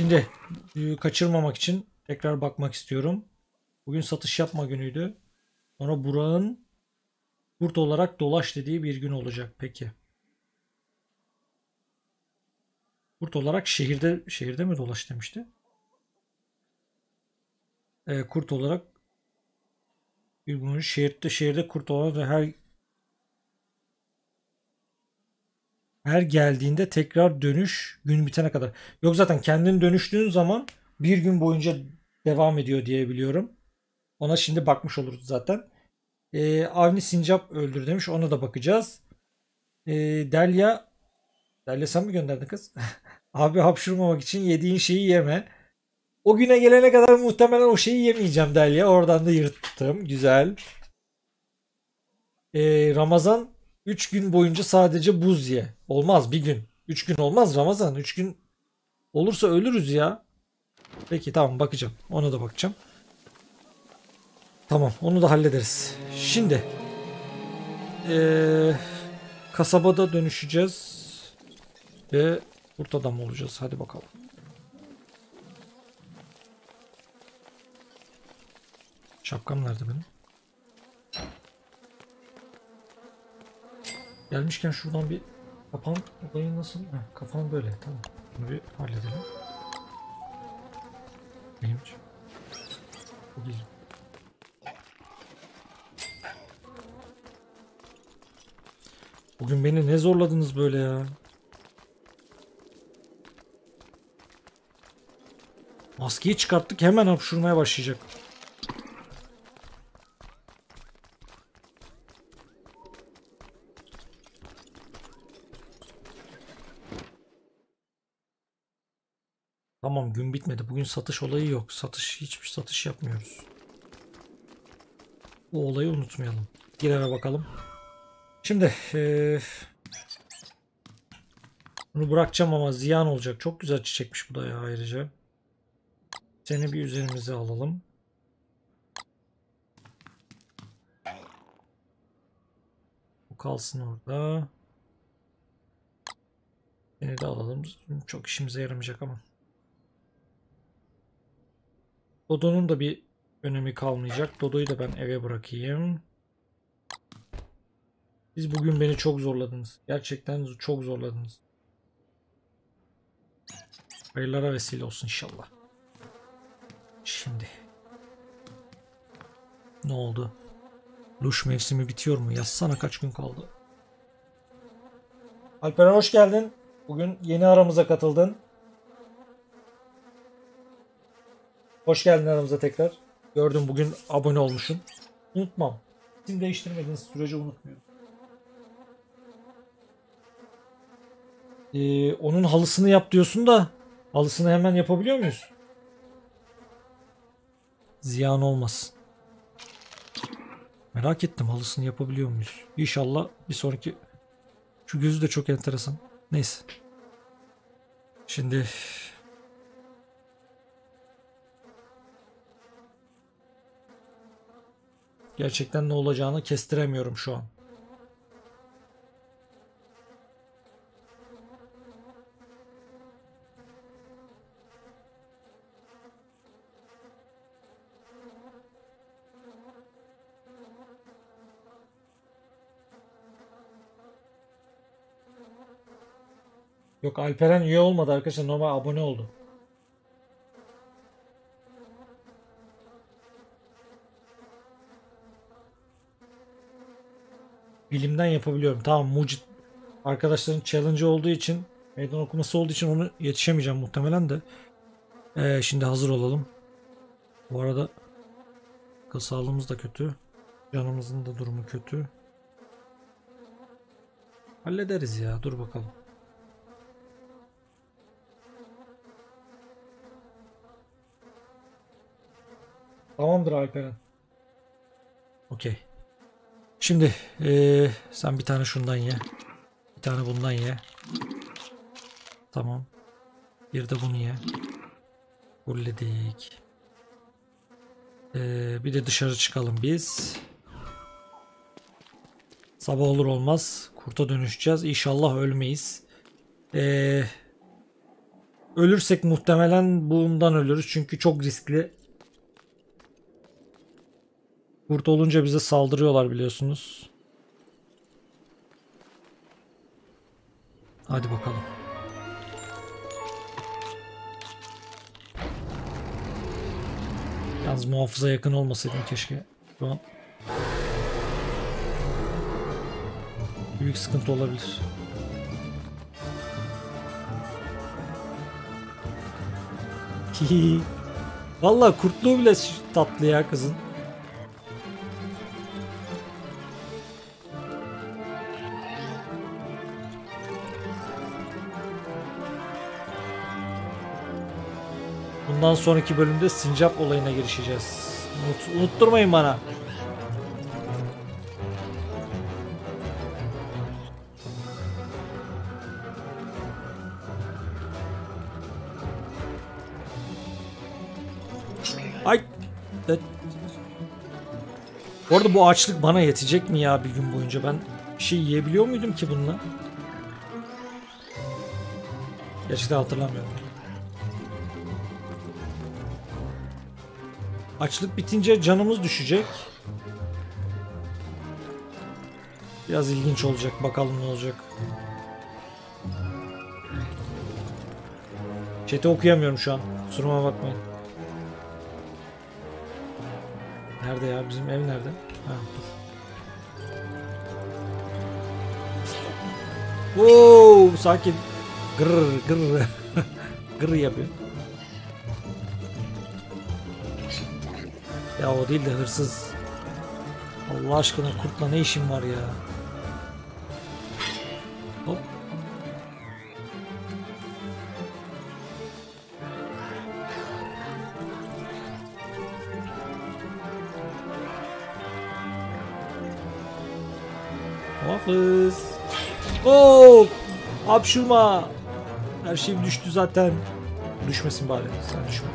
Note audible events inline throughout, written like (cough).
Şimdi e, kaçırmamak için tekrar bakmak istiyorum. Bugün satış yapma günüydü. Sonra Burak'ın kurt olarak dolaş dediği bir gün olacak. Peki. Kurt olarak şehirde şehirde mi dolaş demişti? Ee, kurt olarak bir şehirde şehirde kurt olarak her her geldiğinde tekrar dönüş gün bitene kadar. Yok zaten kendin dönüştüğün zaman bir gün boyunca devam ediyor diye biliyorum. Ona şimdi bakmış oluruz zaten. Ee, Avni Sincap öldür demiş. Ona da bakacağız. Ee, Derya Derya sen mi gönderdin kız? (laughs) Abi hapşurmamak için yediğin şeyi yeme. O güne gelene kadar muhtemelen o şeyi yemeyeceğim Derya. Oradan da yırttım. Güzel. Ee, Ramazan 3 gün boyunca sadece buz ye. Olmaz bir gün. 3 gün olmaz Ramazan. 3 gün olursa ölürüz ya. Peki tamam bakacağım. Ona da bakacağım. Tamam onu da hallederiz. Şimdi ee, kasabada dönüşeceğiz ve kurt adam olacağız. Hadi bakalım. Şapkam nerede benim? Gelmişken şuradan bir kapan olayı nasıl? Heh, kapan böyle tamam. Bunu bir halledelim. Neymiş? Bu değil. Bugün beni ne zorladınız böyle ya? Maskeyi çıkarttık hemen hapşurmaya başlayacak. Tamam gün bitmedi. Bugün satış olayı yok. Satış hiçbir satış yapmıyoruz. Bu olayı unutmayalım. Gir eve bakalım. Şimdi ee, bunu bırakacağım ama ziyan olacak. Çok güzel çiçekmiş bu da ya ayrıca. Seni bir üzerimize alalım. Bu kalsın orada. Seni de alalım. Çok işimize yaramayacak ama. Dodo'nun da bir önemi kalmayacak. Dodo'yu da ben eve bırakayım. Siz bugün beni çok zorladınız. Gerçekten çok zorladınız. Hayırlara vesile olsun inşallah. Şimdi. Ne oldu? Luş mevsimi bitiyor mu? Yazsana kaç gün kaldı? Alperen hoş geldin. Bugün yeni aramıza katıldın. Hoş geldin aramıza tekrar. Gördüm bugün abone olmuşsun. Unutmam. İsim değiştirmediğiniz sürece unutmuyorum. Ee, onun halısını yap diyorsun da halısını hemen yapabiliyor muyuz? Ziyan olmasın. Merak ettim halısını yapabiliyor muyuz? İnşallah bir sonraki şu gözü de çok enteresan. Neyse. Şimdi gerçekten ne olacağını kestiremiyorum şu an. Yok Alperen üye olmadı arkadaşlar. Normal abone oldu. Bilimden yapabiliyorum. Tamam mucit arkadaşların challenge olduğu için meydan okuması olduğu için onu yetişemeyeceğim muhtemelen de. Ee, şimdi hazır olalım. Bu arada akıl sağlığımız da kötü. Canımızın da durumu kötü. Hallederiz ya. Dur bakalım. Tamamdır Alperen. Okey. Şimdi ee, sen bir tane şundan ye. Bir tane bundan ye. Tamam. Bir de bunu ye. Fulledik. Ee, bir de dışarı çıkalım biz. Sabah olur olmaz kurta dönüşeceğiz. İnşallah ölmeyiz. Ee, Ölürsek muhtemelen bundan ölürüz çünkü çok riskli. Kurt olunca bize saldırıyorlar biliyorsunuz. Hadi bakalım. Yalnız muhafıza yakın olmasaydım keşke. Şu an büyük sıkıntı olabilir. Vallahi kurtluğu bile tatlı ya kızın. Bundan sonraki bölümde sincap olayına girişeceğiz. Unut, unutturmayın bana. Ay. De- Bu arada bu açlık bana yetecek mi ya bir gün boyunca? Ben bir şey yiyebiliyor muydum ki bununla? Gerçekten hatırlamıyorum. Açlık bitince canımız düşecek. Biraz ilginç olacak. Bakalım ne olacak. Chat'i okuyamıyorum şu an. Kusuruma bakmayın. Nerede ya? Bizim ev nerede? Ha dur. Oo, sakin. Gırr gırr. gırr (laughs) yapıyor. Ya o değil de hırsız. Allah aşkına kurtla ne işin var ya? Hop. Muhafız. Oo! Hapşurma. Her şey düştü zaten. Düşmesin bari. Sen düşme.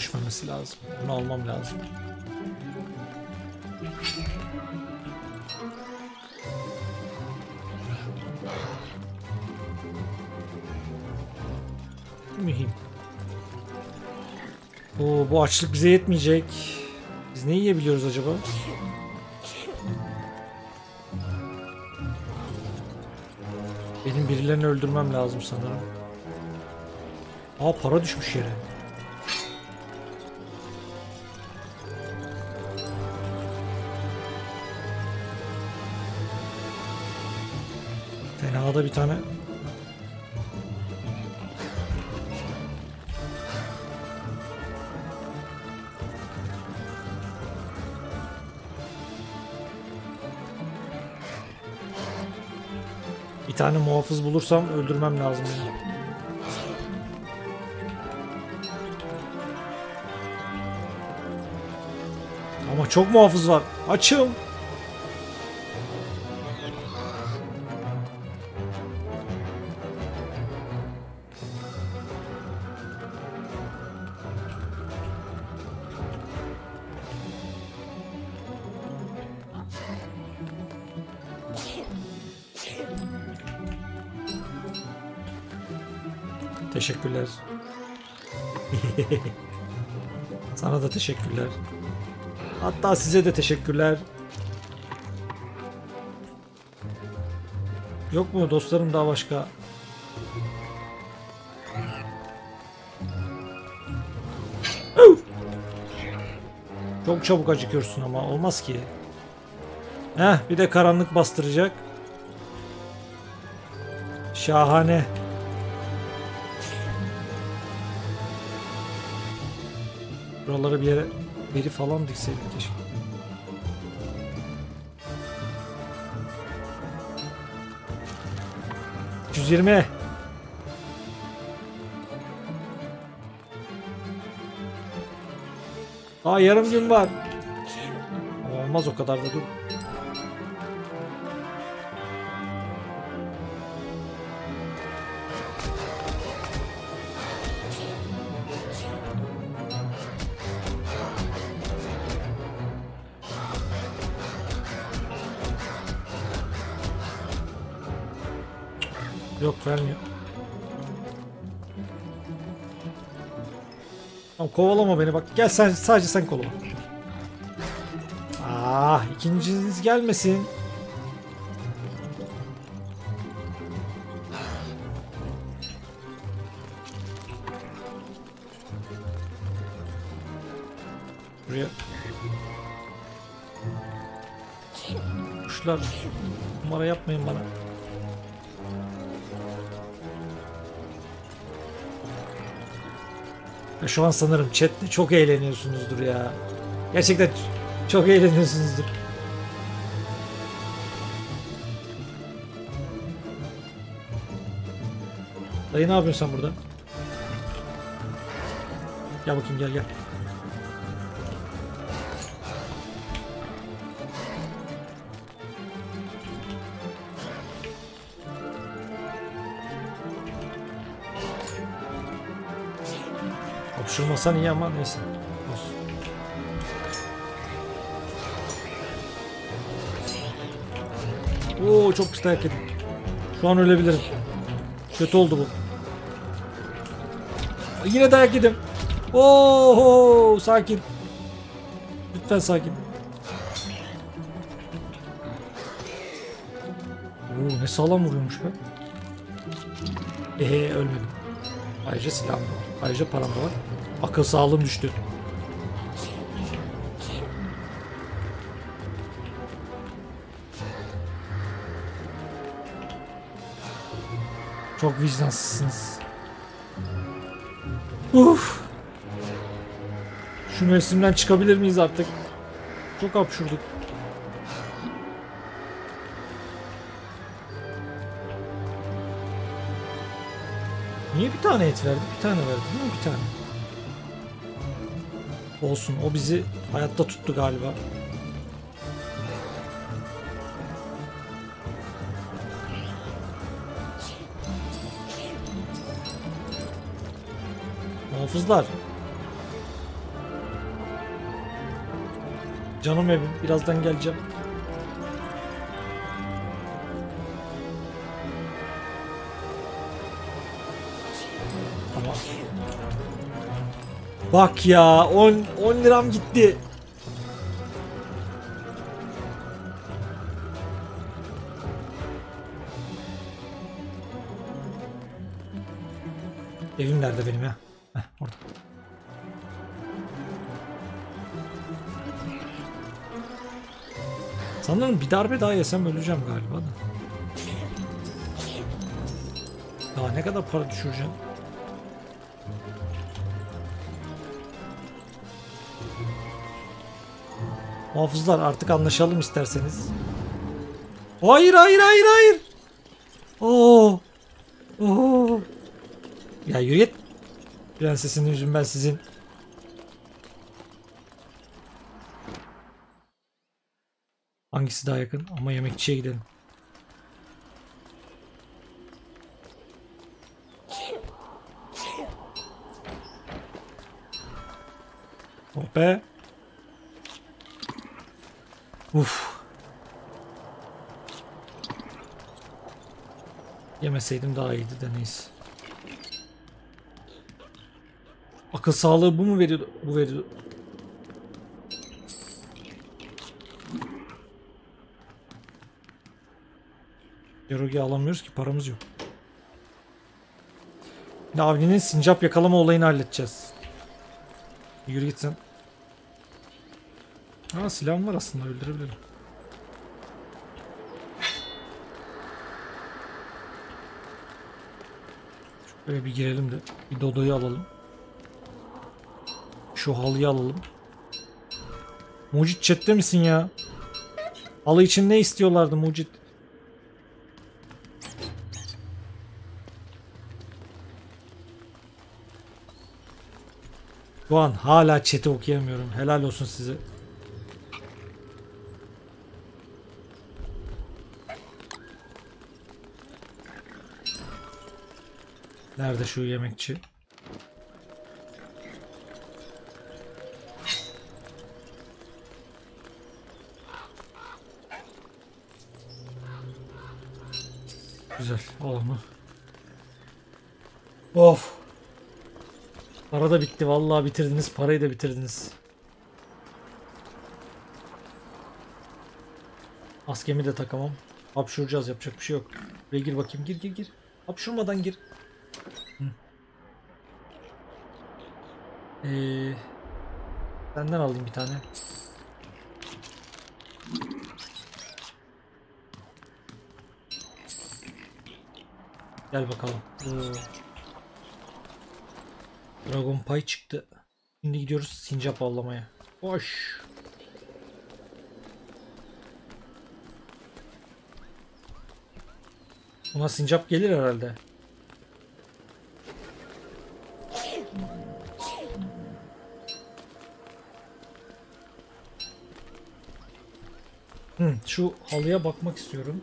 Düşmemesi lazım. Bunu almam lazım. Mühim. Oo, bu açlık bize yetmeyecek. Biz ne yiyebiliyoruz acaba? Benim birilerini öldürmem lazım sanırım. Aa para düşmüş yere. Fena da bir tane Bir tane muhafız bulursam öldürmem lazım beni. Ama çok muhafız var. Açım. Teşekkürler. Sana da teşekkürler. Hatta size de teşekkürler. Yok mu dostlarım daha başka? Çok çabuk acıkıyorsun ama olmaz ki. Heh bir de karanlık bastıracak. Şahane. Buralara bir yere biri falan dikseydik keşke. ...120. Daha yarım gün var. Olmaz o kadar da dur. Vermiyor. Tamam kovalama beni bak. Gel sen sadece sen kovalama. Ah ikinciniz gelmesin. Buraya. Kuşlar numara yapmayın bana. Şu an sanırım chatte çok eğleniyorsunuzdur ya. Gerçekten çok eğleniyorsunuzdur. Dayı ne yapıyorsun sen burada? Gel bakayım gel gel. Hapşırmasan iyi ama neyse. Oo çok pis dayak. Şu an ölebilirim. Kötü oldu bu. Yine dayak yedim. Oo sakin. Lütfen sakin. Oo ne sağlam vuruyormuş be. Ehe ölmedim. Ayrıca silahım da var. Ayrıca param da var. Akıl sağlığım düştü. Çok vicdansızsınız. Uf. Şu mevsimden çıkabilir miyiz artık? Çok hapşurduk. Niye bir tane et verdi? Bir tane verdi değil mi? Bir tane. Olsun. O bizi hayatta tuttu galiba. Muhafızlar. Canım evim. Birazdan geleceğim. Bak ya 10 10 liram gitti. Evim nerede benim ya? Heh, orada. Sanırım bir darbe daha yesem öleceğim galiba da. Daha ne kadar para düşüreceğim? Muhafızlar artık anlaşalım isterseniz. Hayır hayır hayır hayır. Oo. Oo. Ya yürü git. Prensesin yüzüm ben sizin. Hangisi daha yakın? Ama yemekçiye gidelim. Oh be. Uf. Yemeseydim daha iyiydi de neyse. Akıl sağlığı bu mu veriyordu? Bu veriyordu. Erogi alamıyoruz ki paramız yok. Navni'nin sincap yakalama olayını halledeceğiz. Yürü gitsin. Ha silahım var aslında öldürebilirim. Şöyle bir girelim de bir Dodo'yu alalım. Şu halıyı alalım. Mucit chatte misin ya? Halı için ne istiyorlardı Mucit? Şu an hala chat'i okuyamıyorum. Helal olsun size. Nerede şu yemekçi? Güzel. Olma. Of. Para da bitti. Vallahi bitirdiniz. Parayı da bitirdiniz. Maskemi de takamam. Hapşuracağız. Yapacak bir şey yok. Buraya gir bakayım. Gir gir gir. Hapşurmadan gir. Ee, senden alayım bir tane. Gel bakalım. Oo. Dragon Pie çıktı. Şimdi gidiyoruz sincap avlamaya. Hoş. Buna sincap gelir herhalde. Hı, şu halıya bakmak istiyorum.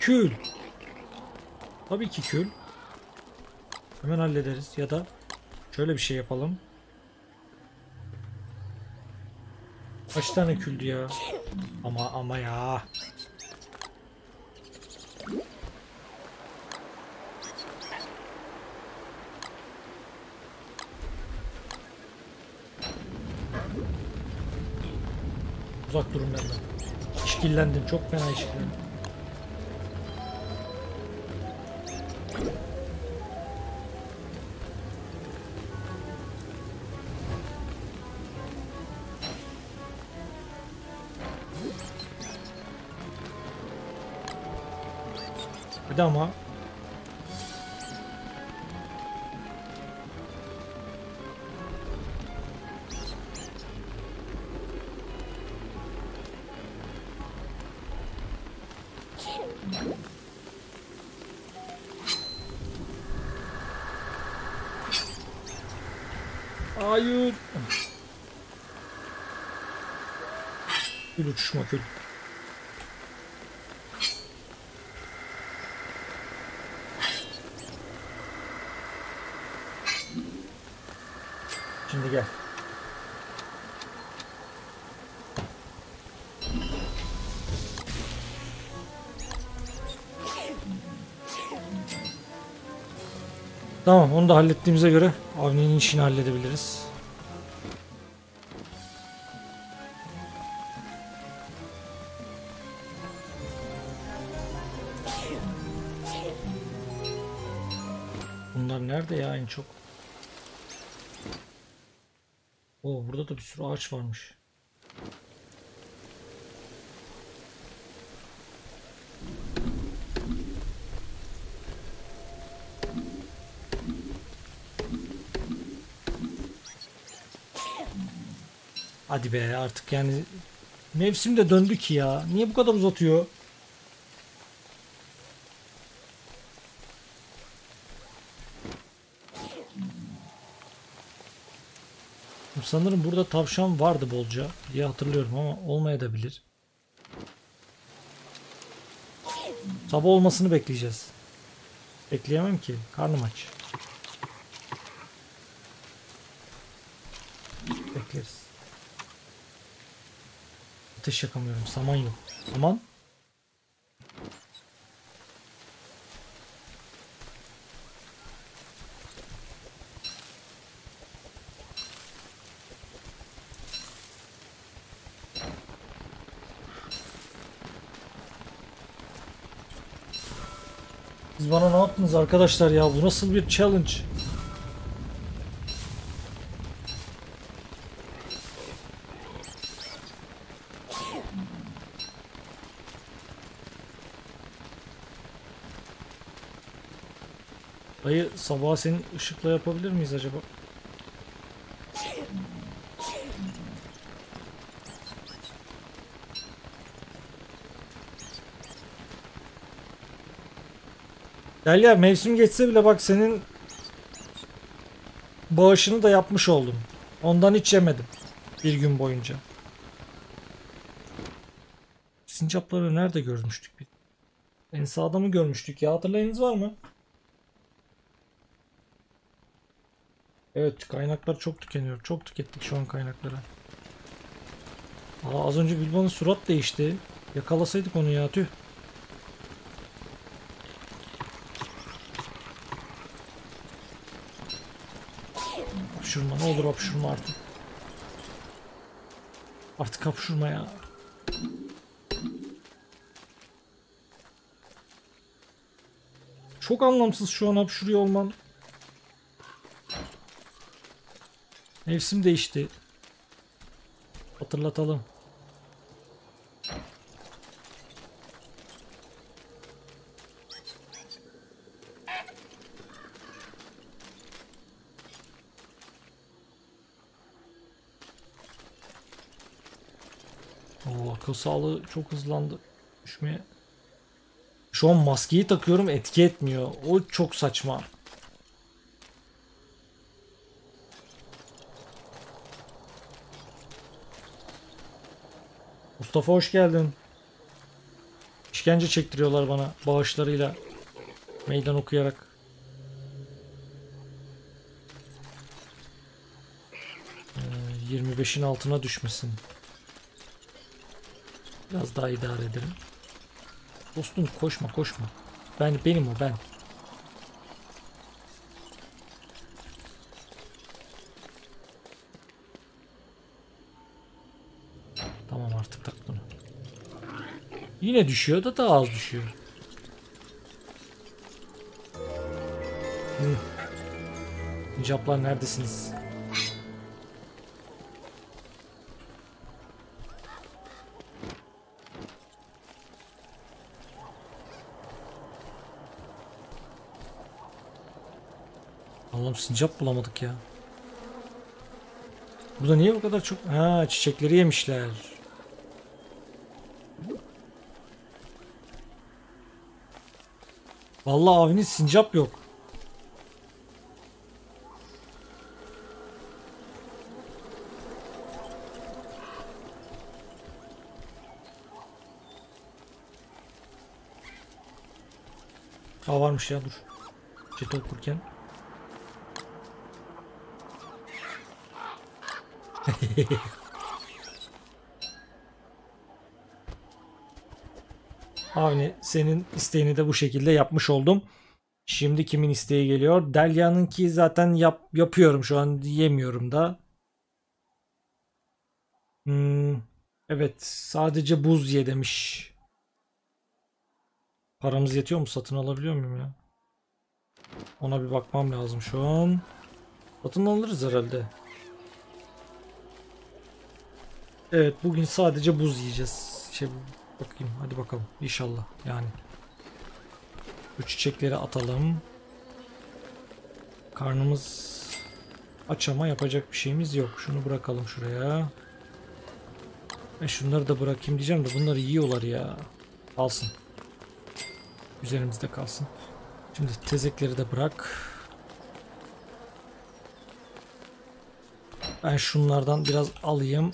Kül. Tabii ki kül. Hemen hallederiz ya da şöyle bir şey yapalım. Kaç tane küldü ya? Ama ama ya. Uzak durun benden. İşkillendim. Çok fena işkillendim. Ama. Şimdi gel. Tamam onu da hallettiğimize göre Avni'nin işini halledebiliriz. Burada da bir sürü ağaç varmış. Hadi be artık yani mevsim de döndü ki ya. Niye bu kadar uzatıyor? Sanırım burada tavşan vardı bolca diye hatırlıyorum ama olmayabilir. Sabah olmasını bekleyeceğiz. Bekleyemem ki. Karnım aç. Bekleriz. Ateş yakamıyorum. Saman yok. Saman. Bana ne yaptınız arkadaşlar ya? Bu nasıl bir challenge? Dayı sabah senin ışıkla yapabilir miyiz acaba? Derya mevsim geçse bile bak senin bağışını da yapmış oldum. Ondan hiç yemedim. Bir gün boyunca. Sincapları nerede görmüştük biz? En sağda mı görmüştük ya? Hatırlayınız var mı? Evet kaynaklar çok tükeniyor. Çok tükettik şu an kaynakları. Aa, az önce Bilba'nın surat değişti. Yakalasaydık onu ya tüh. Hapşurma ne olur hapşurma artık. Artık hapşurma ya. Çok anlamsız şu an hapşuruyor olman. Mevsim değişti. Hatırlatalım. Oo, akıl sağlığı çok hızlandı. Düşmeye. Şu an maskeyi takıyorum etki etmiyor. O çok saçma. Mustafa hoş geldin. İşkence çektiriyorlar bana bağışlarıyla. Meydan okuyarak. Ee, 25'in altına düşmesin. Biraz daha idare ederim. Dostum koşma koşma. Ben benim o ben. Tamam artık tak bunu. Yine düşüyor da daha az düşüyor. Hı. Caplar neredesiniz? Allah'ım sincap bulamadık ya. Burada niye bu kadar çok... Ha çiçekleri yemişler. Vallahi avinin sincap yok. Aa varmış ya dur. Jet okurken. (laughs) Avni senin isteğini de bu şekilde yapmış oldum. Şimdi kimin isteği geliyor? Derya'nınki zaten yap, yapıyorum şu an yemiyorum da. Hmm, evet sadece buz ye demiş. Paramız yetiyor mu? Satın alabiliyor muyum ya? Ona bir bakmam lazım şu an. Satın alırız herhalde. Evet bugün sadece buz yiyeceğiz. Şey bakayım hadi bakalım inşallah yani. Bu çiçekleri atalım. Karnımız aç ama yapacak bir şeyimiz yok. Şunu bırakalım şuraya. E şunları da bırakayım diyeceğim de bunları yiyorlar ya. Kalsın. Üzerimizde kalsın. Şimdi tezekleri de bırak. Ben şunlardan biraz alayım.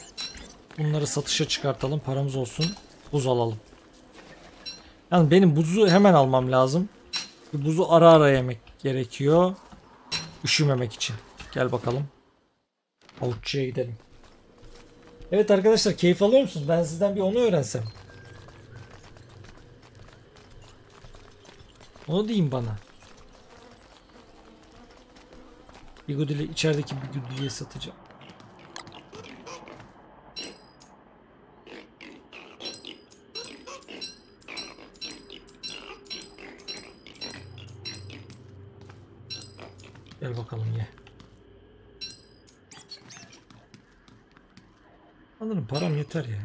Bunları satışa çıkartalım. Paramız olsun. Buz alalım. Yani benim buzu hemen almam lazım. Buzu ara ara yemek gerekiyor. Üşümemek için. Gel bakalım. Avuççuya gidelim. Evet arkadaşlar keyif alıyor musunuz? Ben sizden bir onu öğrensem. Onu diyeyim bana. Bigudili içerideki Bigudi'ye satacağım. Gel bakalım ye. Alırım param yeter ya.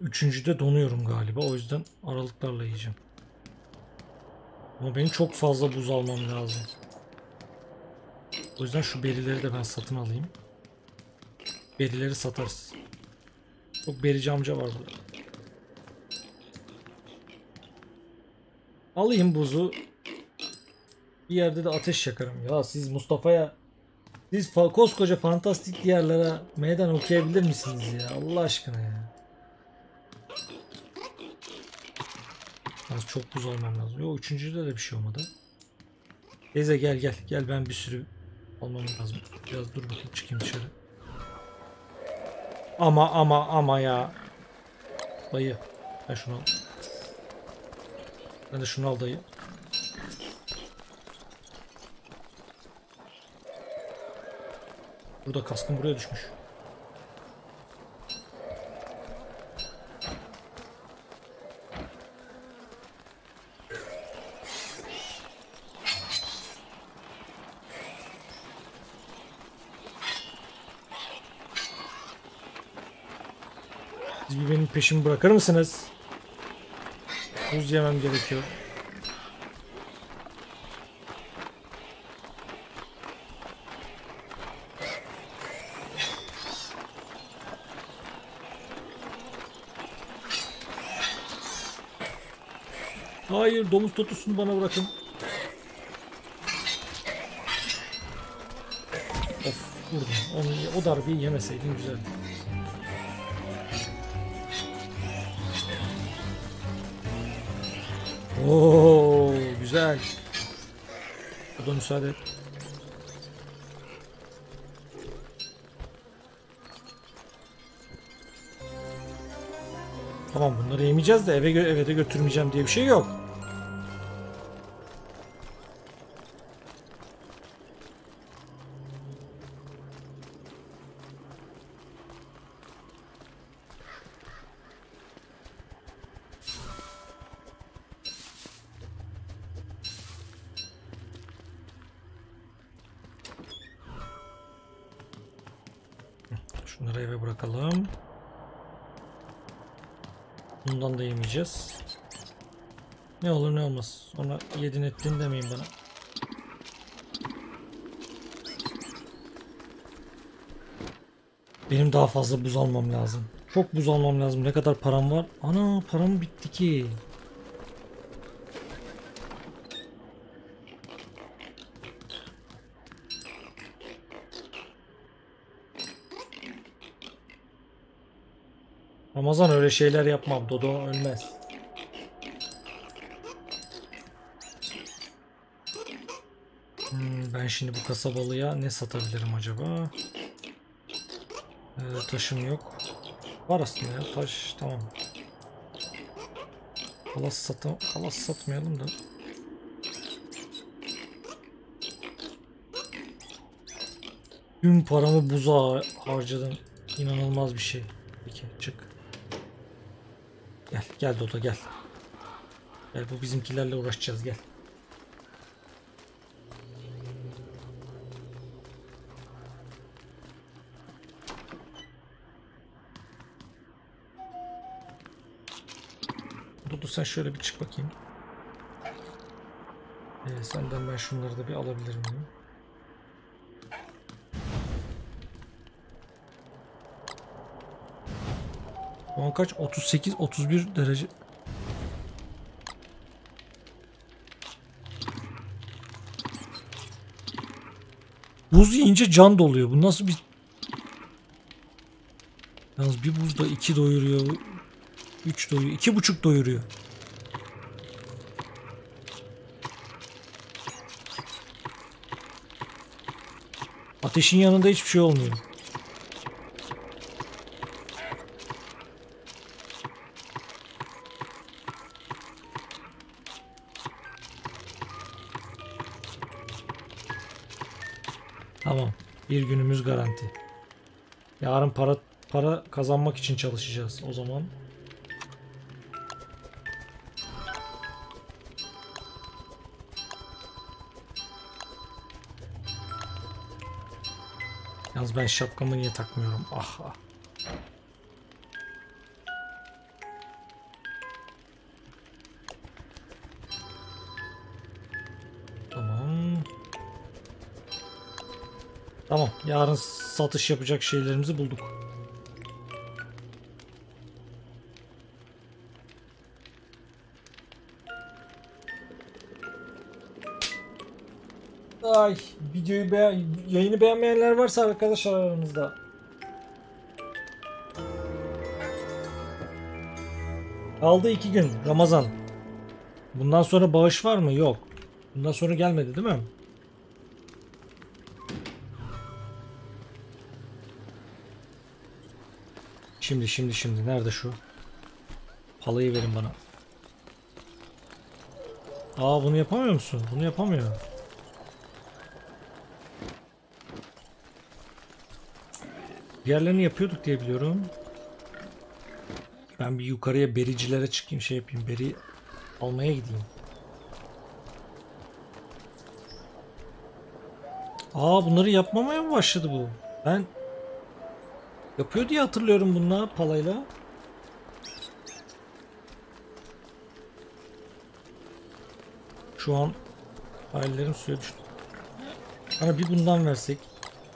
Üçüncüde donuyorum galiba. O yüzden aralıklarla yiyeceğim. Ama benim çok fazla buz almam lazım. O yüzden şu berileri de ben satın alayım. Berileri satarız. Çok berici amca var burada. Alayım buzu. Bir yerde de ateş yakarım. Ya siz Mustafa'ya siz fa koskoca fantastik yerlere meydan okuyabilir misiniz ya? Allah aşkına ya. Az çok buz almam lazım. Yok üçüncüde de bir şey olmadı. Teyze gel gel. Gel ben bir sürü almam lazım. Biraz dur bakayım çıkayım dışarı. Ama ama ama ya. Dayı. Ben şunu al. Ben de şunu al dayı. Burada kaskım buraya düşmüş. Peşimi bırakır mısınız? Buz yemem gerekiyor. Hayır domuz totusunu bana bırakın. Of vurdum. Onu, o darbeyi yemeseydim güzeldi. Oo güzel. O da müsaade et. Tamam bunları yemeyeceğiz de eve eve de götürmeyeceğim diye bir şey yok. Yedin ettin demeyin bana. Benim daha fazla buz almam lazım. Çok buz almam lazım. Ne kadar param var? Ana param bitti ki. Ramazan öyle şeyler yapmam. Dodo ölmez. Hmm, ben şimdi bu kasabalıya ne satabilirim acaba? Ee, taşım yok. Var aslında ya taş tamam. Kalas satam kalas satmayalım da. Tüm paramı buza harcadım. İnanılmaz bir şey. Peki çık. Gel gel Dodo gel. Gel bu bizimkilerle uğraşacağız gel. Sen şöyle bir çık bakayım. Ee, senden ben şunları da bir alabilir miyim? Şu kaç? 38, 31 derece. Buz yiyince can doluyor. Bu nasıl bir... Yalnız bir buzda iki doyuruyor. Üç doyuruyor. iki buçuk doyuruyor. Ateşin yanında hiçbir şey olmuyor. Tamam. Bir günümüz garanti. Yarın para para kazanmak için çalışacağız o zaman. Ben şapkamı niye takmıyorum? Ah ah. Tamam. Tamam. Yarın satış yapacak şeylerimizi bulduk. Ay videoyu beğen yayını beğenmeyenler varsa arkadaşlar aramızda. Kaldı iki gün Ramazan. Bundan sonra bağış var mı? Yok. Bundan sonra gelmedi değil mi? Şimdi şimdi şimdi nerede şu? Palayı verin bana. Aa bunu yapamıyor musun? Bunu yapamıyor. Diğerlerini yapıyorduk diye biliyorum. Ben bir yukarıya bericilere çıkayım şey yapayım. Beri almaya gideyim. Aa bunları yapmamaya mı başladı bu? Ben yapıyor diye hatırlıyorum bununla palayla. Şu an hayallerim suya düştü. Bana bir bundan versek,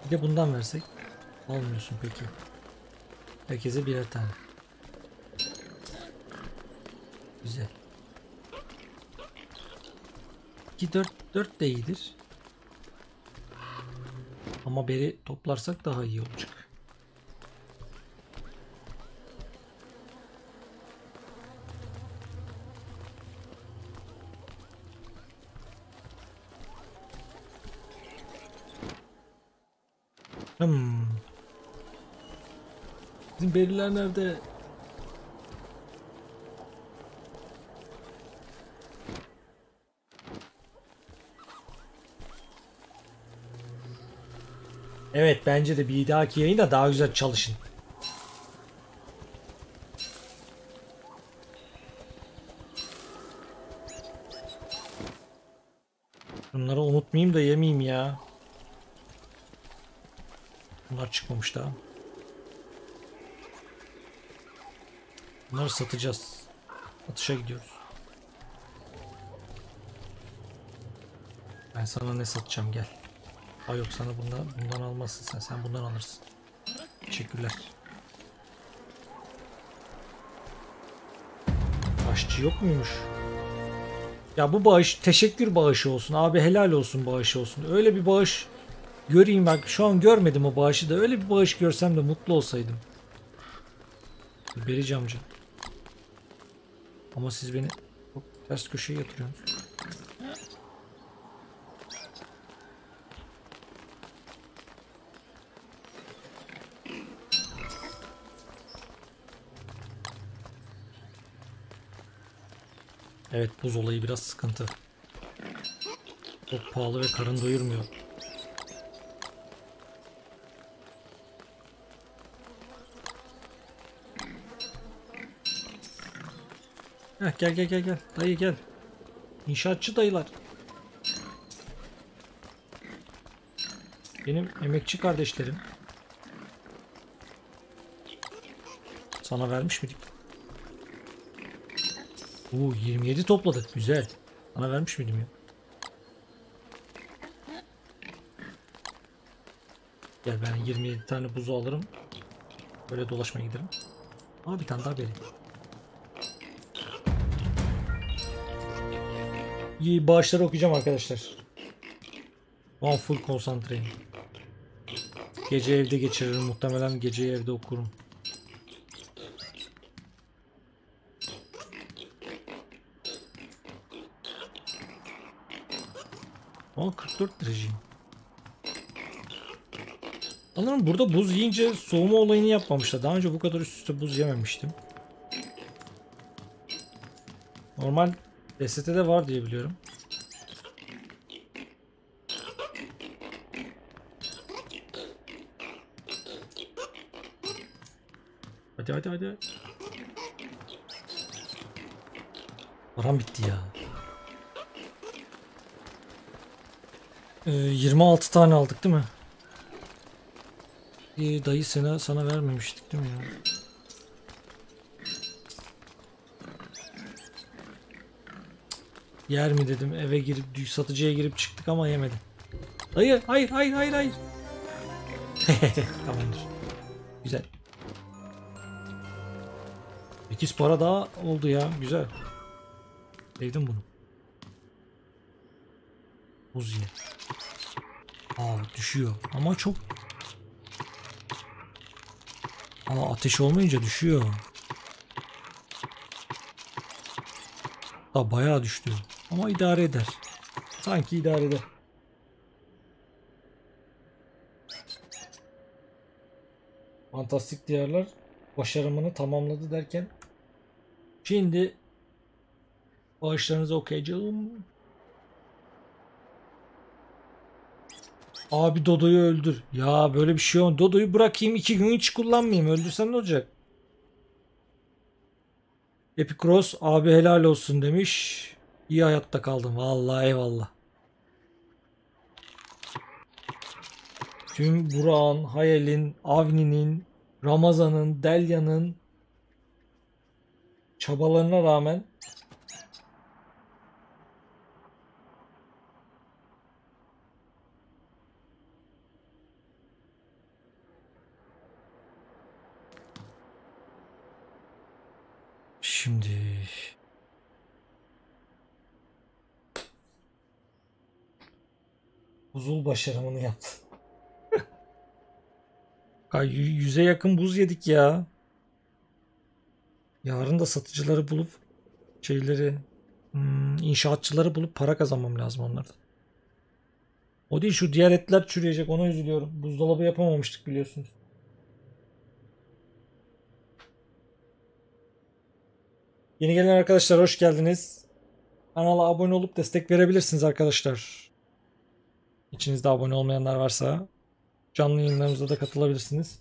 bir de bundan versek. Almıyorsun peki. Herkese birer tane. Güzel. 2 4 4 de iyidir. Ama beri toplarsak daha iyi olacak. Beriler nerede? Evet bence de bir dahaki yayında daha güzel çalışın. Bunları unutmayayım da yemeyeyim ya. Bunlar çıkmamış daha. Bunları satacağız. Atışa gidiyoruz. Ben sana ne satacağım gel. Ha yok sana bundan, bundan almazsın sen. Sen bundan alırsın. Teşekkürler. Başçı yok muymuş? Ya bu bağış teşekkür bağışı olsun. Abi helal olsun bağışı olsun. Öyle bir bağış göreyim bak. Şu an görmedim o bağışı da. Öyle bir bağış görsem de mutlu olsaydım. Berici amca. Ama siz beni çok ters köşeye yatırıyorsunuz. Evet buz olayı biraz sıkıntı. Çok pahalı ve karın doyurmuyor. Heh, gel gel gel gel. Dayı gel. İnşaatçı dayılar. Benim emekçi kardeşlerim. Sana vermiş miydik? Oo 27 topladık. Güzel. Sana vermiş miydim ya? Gel ben 27 tane buzu alırım. Böyle dolaşmaya giderim. Aa bir tane daha vereyim. Bağışları okuyacağım arkadaşlar. One full konsantreyim. Gece evde geçiririm muhtemelen geceyi evde okurum. Aa 44 dereceyim. Sanırım burada buz yiyince soğuma olayını yapmamışlar. Daha önce bu kadar üst üste buz yememiştim. Normal DST'de var diye biliyorum. Hadi hadi hadi. Param bitti ya. Ee, 26 tane aldık değil mi? Ee, dayı sana, sana vermemiştik değil mi ya? Yer mi dedim eve girip satıcıya girip çıktık ama yemedim. Dayı hayır hayır hayır hayır. (laughs) Tamamdır. Güzel. 8 para daha oldu ya güzel. Sevdim bunu. Buz ye. Aa düşüyor ama çok ama ateş olmayınca düşüyor. Hatta bayağı düştü. Ama idare eder. Sanki idare eder. Fantastik diyarlar başarımını tamamladı derken şimdi bağışlarınızı okuyacağım. Abi Dodo'yu öldür. Ya böyle bir şey olmaz. Dodo'yu bırakayım iki gün hiç kullanmayayım. Öldürsem ne olacak? Epikros abi helal olsun demiş. İyi hayatta kaldım. Vallahi eyvallah. Tüm Burak'ın, Hayal'in, Avni'nin, Ramazan'ın, Delya'nın çabalarına rağmen Şimdi buzul başarımını yaptı. (laughs) Yü- yüze yakın buz yedik ya. Yarın da satıcıları bulup şeyleri hmm, inşaatçıları bulup para kazanmam lazım onlardan. O değil şu diğer etler çürüyecek ona üzülüyorum. Buzdolabı yapamamıştık biliyorsunuz. Yeni gelen arkadaşlar hoş geldiniz. Kanala abone olup destek verebilirsiniz arkadaşlar. İçinizde abone olmayanlar varsa canlı yayınlarımıza da katılabilirsiniz.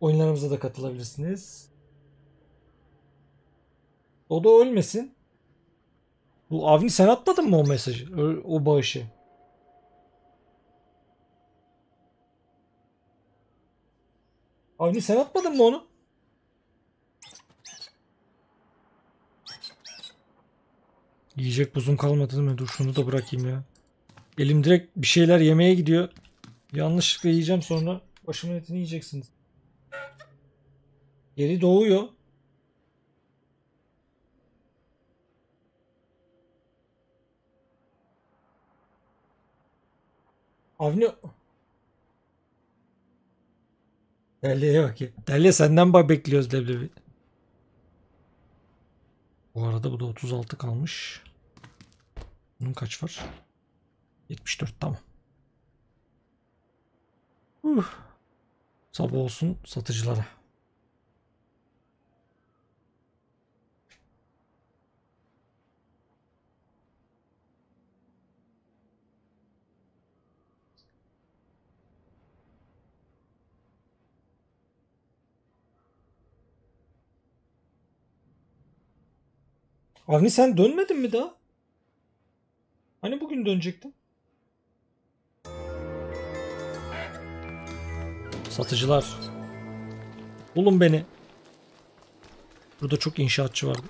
Oyunlarımıza da katılabilirsiniz. O da ölmesin. Bu Avni sen atmadın mı o mesajı? Ö- O bağışı. Avni sen atmadın mı onu? Yiyecek buzum kalmadı mi? Dur şunu da bırakayım ya. Elim direkt bir şeyler yemeye gidiyor. Yanlışlıkla yiyeceğim sonra başımın etini yiyeceksiniz. Geri doğuyor. Avni... Derli'ye bak ya. Derli senden bak bekliyoruz leblebi. Bu arada bu da 36 kalmış. Bunun kaç var? 74 tamam. Uh. Sabah olsun satıcılara. Avni sen dönmedin mi daha? Hani bugün dönecektin? Satıcılar. Bulun beni. Burada çok inşaatçı vardı.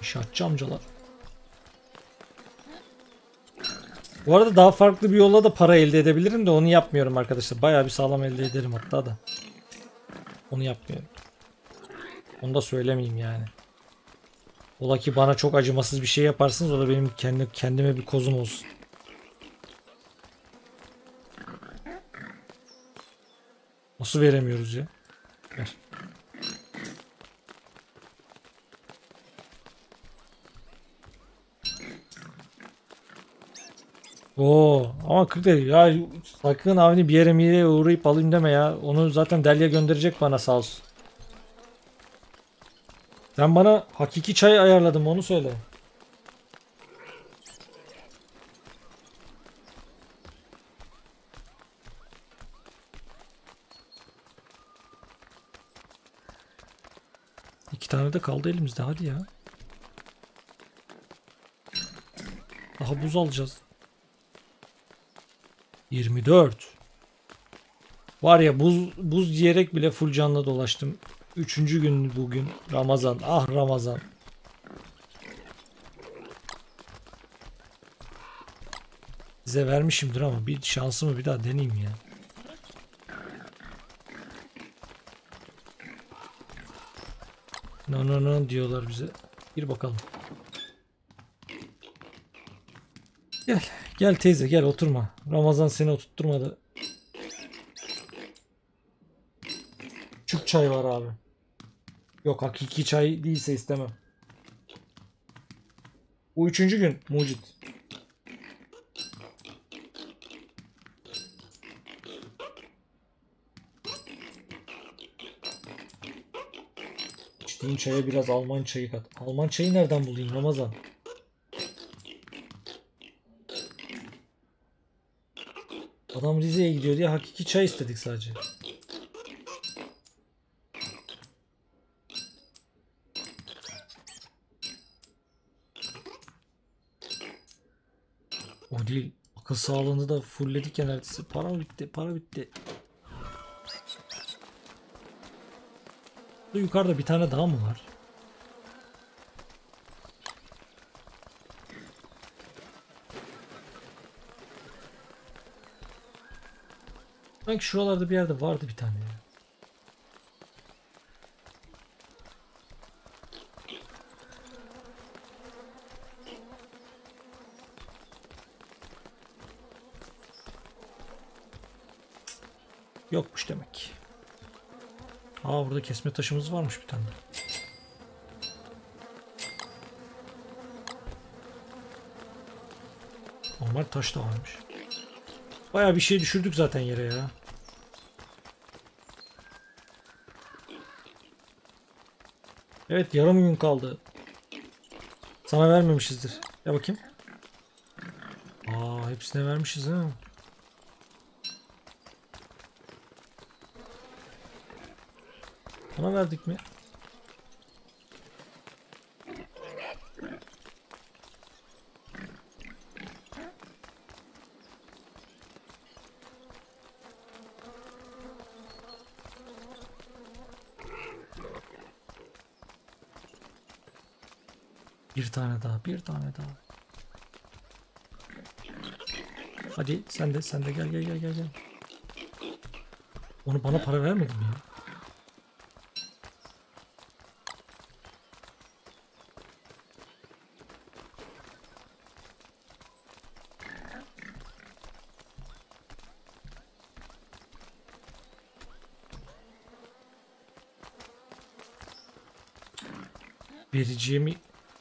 İnşaatçı amcalar. Bu arada daha farklı bir yolla da para elde edebilirim de onu yapmıyorum arkadaşlar. Bayağı bir sağlam elde ederim hatta da. Onu yapmıyorum. Onu da söylemeyeyim yani. Ola ki bana çok acımasız bir şey yaparsınız o da benim kendi kendime bir kozum olsun. Nasıl veremiyoruz ya? Ver. Oo ama 40 dedi. Ya sakın avni bir yere mire uğrayıp alayım deme ya. Onu zaten Delya gönderecek bana sağ olsun. Sen bana hakiki çay ayarladım onu söyle. İki tane de kaldı elimizde hadi ya. Daha buz alacağız. 24. Var ya buz buz yiyerek bile full canlı dolaştım. Üçüncü gün bugün. Ramazan. Ah Ramazan. Size vermişimdir ama bir şansımı bir daha deneyeyim ya. No no no diyorlar bize. Gir bakalım. Gel. Gel teyze gel oturma. Ramazan seni oturtturmadı. Küçük çay var abi. Yok hakiki çay değilse istemem. Bu üçüncü gün mucit. İçtiğin çaya biraz Alman çayı kat. Alman çayı nereden bulayım Ramazan? Adam Rize'ye gidiyor diye hakiki çay istedik sadece. O değil. Akıl sağlığını da fullledik neredeyse. Para bitti, para bitti. Yukarıda bir tane daha mı var? Sanki şuralarda bir yerde vardı bir tane ya. Yokmuş demek. Aa burada kesme taşımız varmış bir tane. Normal taş da varmış. Baya bir şey düşürdük zaten yere ya. Evet yarım gün kaldı. Sana vermemişizdir. Ya bakayım. Aa hepsine vermişiz ha. Bana verdik mi? Tane daha, bir tane daha. Hadi sen de, sen de gel gel gel gel gel. Onu bana para vermedin ya? Vericiye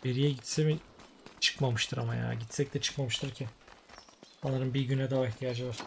mi veriye gitse mi çıkmamıştır ama ya. Gitsek de çıkmamıştır ki. Sanırım bir güne daha ihtiyacı var.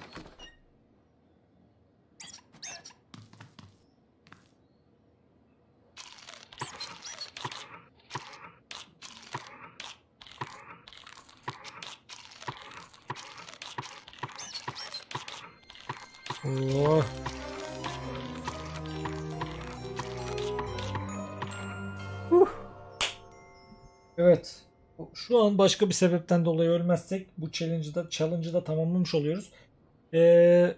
An başka bir sebepten dolayı ölmezsek bu challenge'ı da, challenge'ı da tamamlamış oluyoruz. Ee,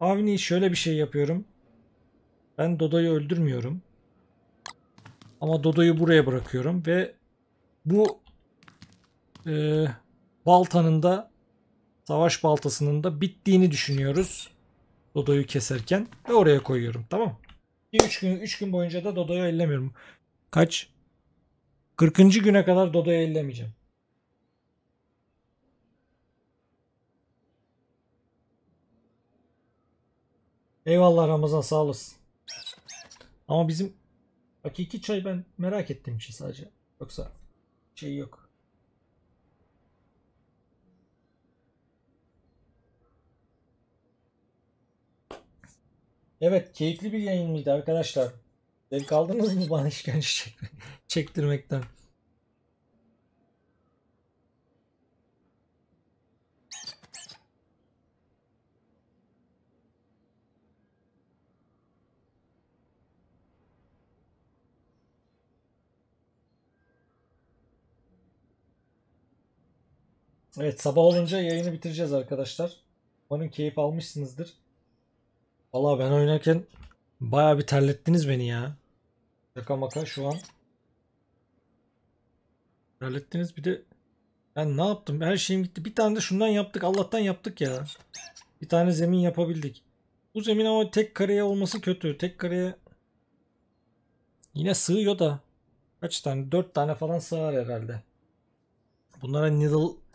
Avni şöyle bir şey yapıyorum. Ben Dodo'yu öldürmüyorum. Ama Dodo'yu buraya bırakıyorum ve bu e, baltanın da savaş baltasının da bittiğini düşünüyoruz. Dodo'yu keserken ve oraya koyuyorum. Tamam. 3 gün 3 gün boyunca da Dodo'yu ellemiyorum. Kaç? 40. güne kadar Dodo'yu ellemeyeceğim. Eyvallah Ramazan sağ olasın. Ama bizim hakiki çay ben merak ettiğim şey sadece. Yoksa şey yok. Evet keyifli bir yayın mıydı arkadaşlar? Zevk aldınız mı bana işkence çek çektirmekten? Evet sabah olunca yayını bitireceğiz arkadaşlar. Umarım keyif almışsınızdır. Valla ben oynarken baya bir terlettiniz beni ya. Şaka maka şu an. Terlettiniz bir de ben ne yaptım? Her şeyim gitti. Bir tane de şundan yaptık. Allah'tan yaptık ya. Bir tane zemin yapabildik. Bu zemin ama tek kareye olması kötü. Tek kareye yine sığıyor da. Kaç tane? 4 tane falan sığar herhalde. Bunlara needle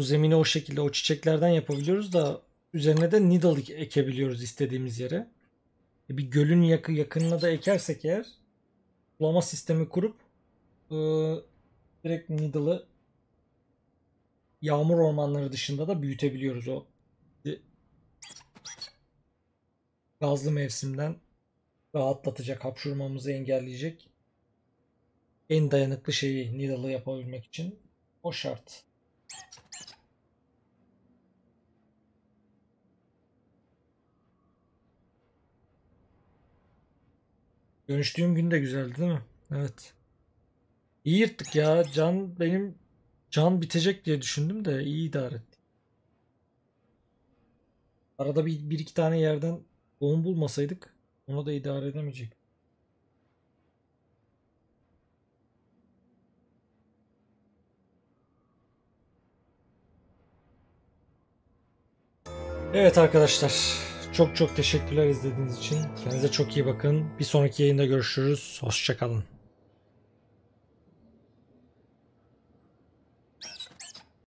bu zemini o şekilde o çiçeklerden yapabiliyoruz da üzerine de needle ekebiliyoruz istediğimiz yere. E, bir gölün yakı yakınına da ekersek eğer sulama sistemi kurup e, direkt needle'ı yağmur ormanları dışında da büyütebiliyoruz o gazlı mevsimden rahatlatacak, hapşurmamızı engelleyecek en dayanıklı şeyi needle'ı yapabilmek için o şart. Dönüştüğüm gün de güzeldi değil mi? Evet. İyi yırttık ya. Can benim can bitecek diye düşündüm de iyi idare ettik. Arada bir, bir iki tane yerden boğum bulmasaydık onu da idare edemeyecek. Evet arkadaşlar. Çok çok teşekkürler izlediğiniz için. Kendinize çok iyi bakın. Bir sonraki yayında görüşürüz. Hoşçakalın.